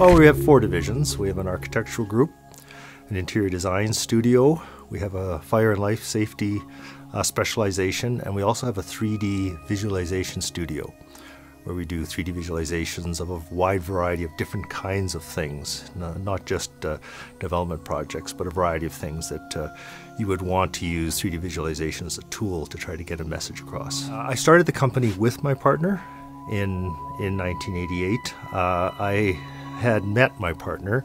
Oh, we have four divisions. We have an architectural group, an interior design studio, we have a fire and life safety uh, specialization, and we also have a 3D visualization studio where we do 3D visualizations of a wide variety of different kinds of things, not just uh, development projects, but a variety of things that uh, you would want to use 3D visualization as a tool to try to get a message across. Uh, I started the company with my partner in, in 1988. Uh, I had met my partner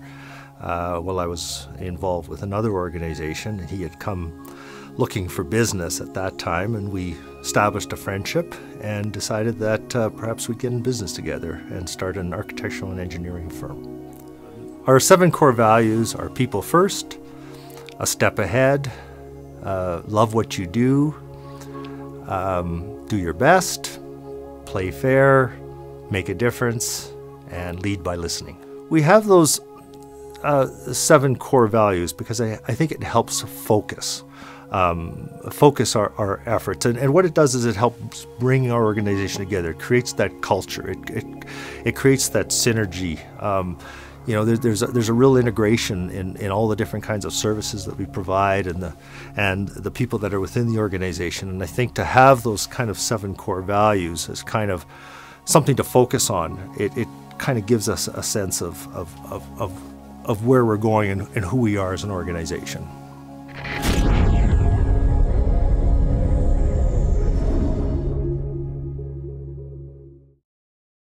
uh, while I was involved with another organization. And he had come looking for business at that time, and we established a friendship and decided that uh, perhaps we'd get in business together and start an architectural and engineering firm. Our seven core values are people first, a step ahead, uh, love what you do, um, do your best, play fair, make a difference, and lead by listening. We have those uh, seven core values because I, I think it helps focus. Um, focus our, our efforts. And, and, what it does is it helps bring our organization together. It creates that culture. It, it, it creates that synergy. Um, you know, there, there's a, there's a real integration in, in all the different kinds of services that we provide and the and the people that are within the organization. And I think to have those kind of seven core values is kind of something to focus on. It, it kind of gives us a sense of, of, of, of, of where we're going and, and who we are as an organization.